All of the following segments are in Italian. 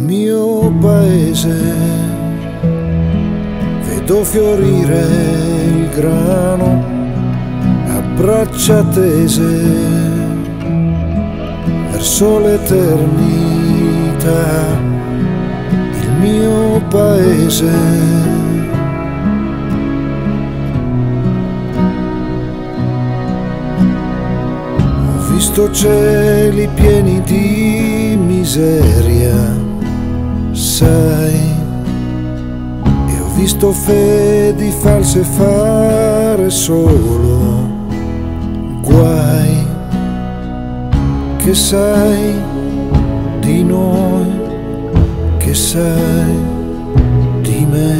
mio paese. Vedo fiorire il grano a braccia tese. Verso l'eternità il mio paese. Ho visto cieli pieni di miseria, sai, e ho visto fedi false fare solo guai, che sai di noi, che sai di me,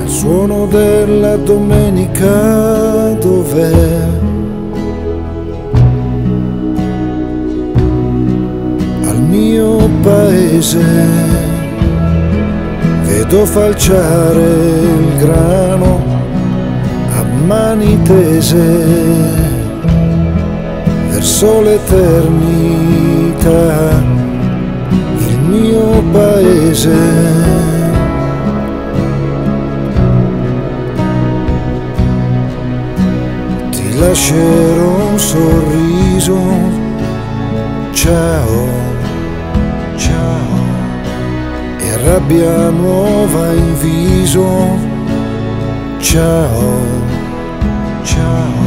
al suono della domenica dov'è? al mio paese vedo falciare il grano a mani tese verso l'eternità il mio paese. Ti lascerò un sorriso. Ciao rabbia nuova in viso. Ciao ciao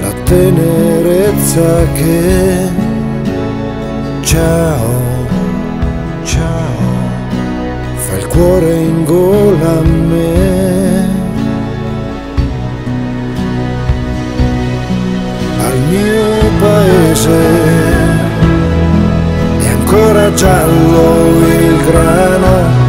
la tenerezza che ciao ciao fa il cuore in gola a me. Al mio paese è ancora giallo il grano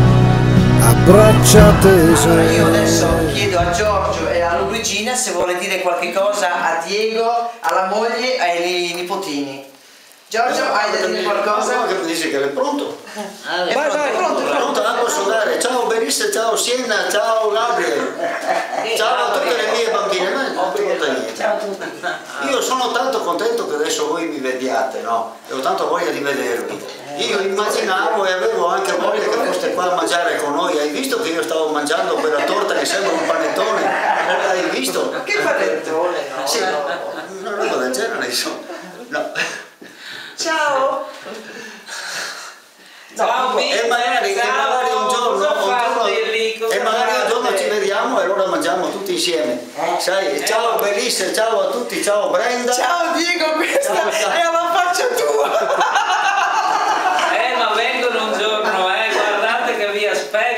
a braccia tese. Allora io adesso chiedo a Giorgio e a Lubigina se vuole dire qualche cosa a Diego, alla moglie e ai nipotini. Giorgio, hai da dire qualcosa? che mi dice che è pronto? È vai, pronto, vai, è pronto, è pronto. Pronto, la posso dare. Ciao Berissa, ciao Siena, ciao Gabriel. Ciao a tutte le mie bambine. Ma non pronta niente. Ciao a tutti. Io sono tanto contento che adesso voi mi vediate, no? E ho tanto voglia di vedervi. Io immaginavo e avevo anche voglia che foste qua a mangiare con noi. Hai visto che io stavo mangiando quella torta che sembra un panettone? Hai visto? Ma che panettone, no? Sì, no. una roba del genere, insomma. No. Ciao! Ciao, E magari, e magari un giorno, un giorno- e magari un giorno ci vediamo e allora mangiamo tutti insieme. Sai, ciao Belisse, ciao a tutti, ciao Brenda. Ciao Diego, questa Ciao, ciao. è alla faccia tua! Eh, ma vengono un giorno, eh, guardate che vi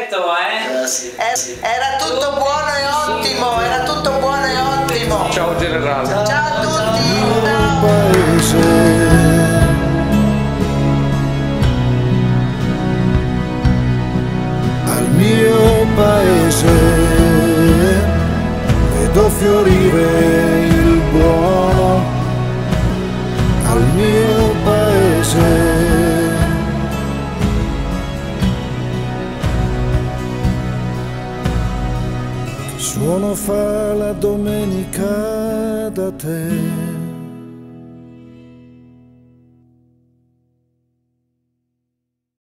aspetto, eh. Grazie. Eh, Era tutto buono e ottimo, era tutto buono e ottimo! Ciao generale. Ciao a tutti! Ciao. mio paese vedo fiorire Che suono fa la domenica da te?